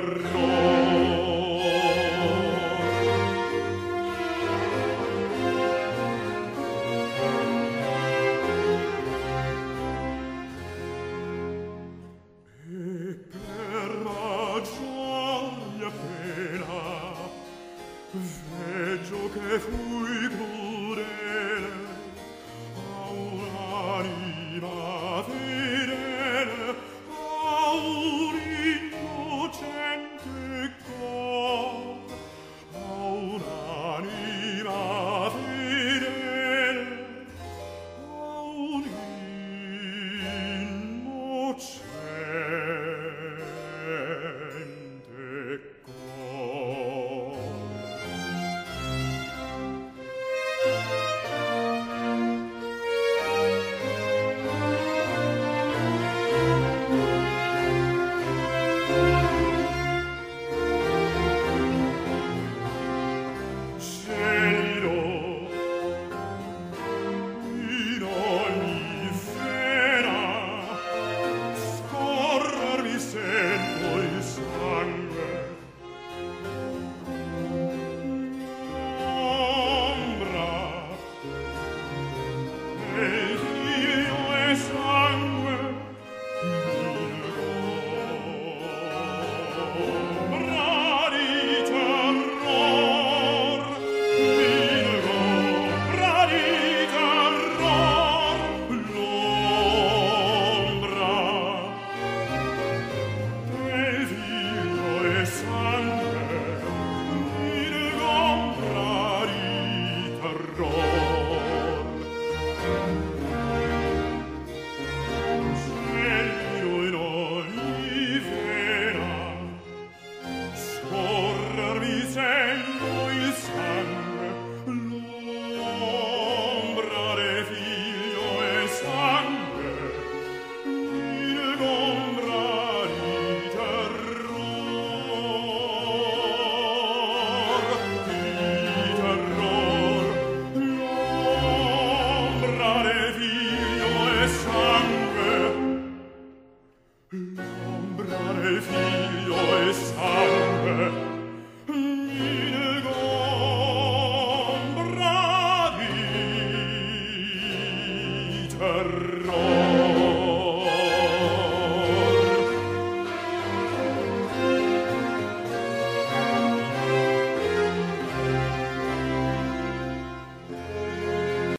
terror